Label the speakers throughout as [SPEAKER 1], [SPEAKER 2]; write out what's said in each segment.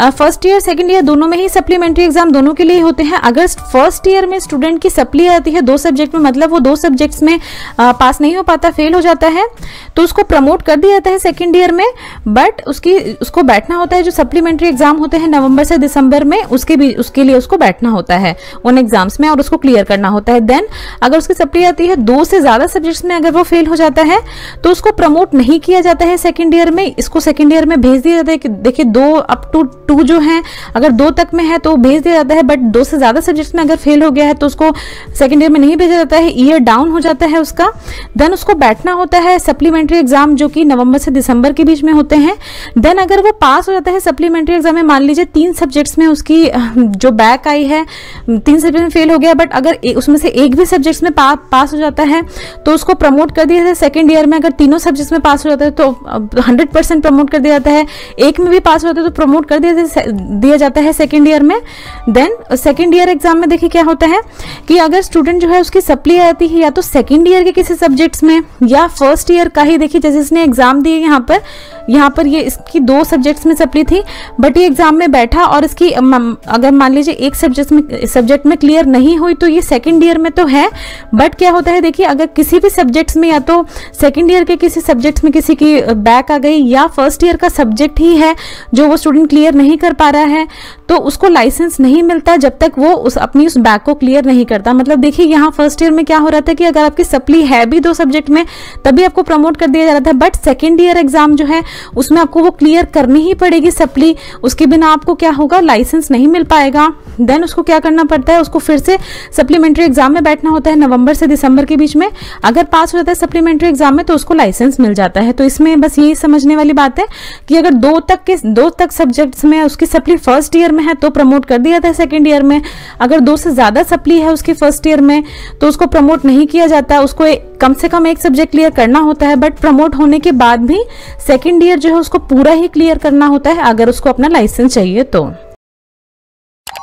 [SPEAKER 1] First year second year दोनों में ही supplementary exam दोनों के लिए होते हैं। अगर फ़र्स्ट ईयर में स्टूडेंट की सप्ली आती है दो सब्जेक्ट में मतलब वो दो सब्जेक्ट्स में आ, पास नहीं हो पाता फेल हो जाता है तो उसको प्रमोट कर दिया जाता है सेकेंड ईयर में। बट उसकी उसको बैठना होता है जो सप्लीमेंट्री एग्ज़ाम होते हैं नवंबर से दिसंबर में उसके भी उसके लिए उसको बैठना होता है उन एग्ज़ाम्स में और उसको क्लियर करना होता है। देन अगर उसकी सप्ली आती है दो से ज़्यादा सब्जेक्ट्स में अगर वो फेल हो जाता है तो उसको प्रमोट नहीं किया जाता है सेकेंड ईयर में। इसको सेकेंड ईयर में भेज दिया जाता है कि देखिए दो अप टू टू जो है अगर दो तक में है तो भेज दिया जाता है बट दो से ज़्यादा सब्जेक्ट्स में अगर फेल हो गया है तो उसको सेकेंड ईयर में नहीं भेजा जाता है ईयर डाउन हो जाता है उसका। देन उसको बैठना होता है सप्लीमेंट्री एग्ज़ाम जो कि नवंबर से दिसंबर के बीच में होते हैं। देन अगर वो पास हो जाता है सप्लीमेंट्री एग्ज़ाम में मान लीजिए तीन सब्जेक्ट्स में उसकी जो बैक आई है तीन सब्जेक्ट में फेल हो गया बट अगर उसमें से एक भी सब्जेक्ट्स में पा, पास हो जाता है तो उसको प्रमोट कर दिया जाता है। सेकेंड ईयर में अगर तीनों सब्जेक्ट्स में पास हो जाता है तो हंड्रेड परसेंट प्रमोट कर दिया जाता है। एक में भी पास हो जाता है तो प्रमोट कर दिया दिया जाता है सेकेंड ईयर में। देन सेकेंड ईयर एग्ज़ाम में देखिए क्या होता है कि अगर स्टूडेंट जो है उसकी सप्ली आती है या तो सेकेंड ईयर के किसी सब्जेक्ट्स में या फ़र्स्ट ईयर का ही देखिए, जैसे इसने एग्ज़ाम दिए यहाँ पर यहाँ पर ये इसकी दो सब्जेक्ट्स में सप्ली थी बट ये एग्ज़ाम में बैठा और इसकी अगर मान लीजिए एक सब्जेक्ट में सब्जेक्ट में क्लियर नहीं हुई तो ये सेकेंड ईयर में तो है बट क्या होता है देखिए, अगर किसी भी सब्जेक्ट्स में या तो सेकेंड ईयर के किसी सब्जेक्ट्स में किसी की बैक आ गई या फ़र्स्ट ईयर का सब्जेक्ट ही है जो वो स्टूडेंट क्लियर नहीं कर पा रहा है तो उसको लाइसेंस नहीं मिलता जब तक वो उस, अपनी उस बैक को क्लियर नहीं करता। मतलब देखिए, यहाँ फ़र्स्ट ईयर में क्या हो रहा था कि अगर आपकी सप्ली है भी दो सब्जेक्ट में, तभी आपको प्रमोट कर दिया जा रहा था बट सेकेंड ईयर एग्ज़ाम जो है उसमें आपको वो क्लियर करनी ही पड़ेगी सप्ली। उसके बिना आपको क्या होगा? लाइसेंस नहीं मिल पाएगा। देन उसको क्या करना पड़ता है? उसको फिर से सप्लीमेंट्री एग्ज़ाम में बैठना होता है, नवंबर से दिसंबर के बीच में। अगर पास हो जाता है सप्लीमेंट्री एग्ज़ाम में तो उसको लाइसेंस मिल जाता है। तो इसमें बस यही समझने वाली बात है कि अगर दो तक के, दो तक सब्जेक्ट्स में उसकी सप्ली फ़र्स्ट ईयर में है तो प्रमोट कर दिया जाता है सेकेंड ईयर में। अगर दो से ज़्यादा सप्ली है उसकी फ़र्स्ट ईयर में तो उसको प्रमोट नहीं किया जाता। उसको कम से कम एक सब्जेक्ट क्लियर करना होता है बट प्रमोट होने के बाद भी सेकेंड ईयर जो है, उसको पूरा ही क्लियर करना होता है, अगर उसको अपना लाइसेंस चाहिए तो।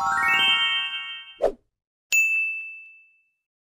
[SPEAKER 1] you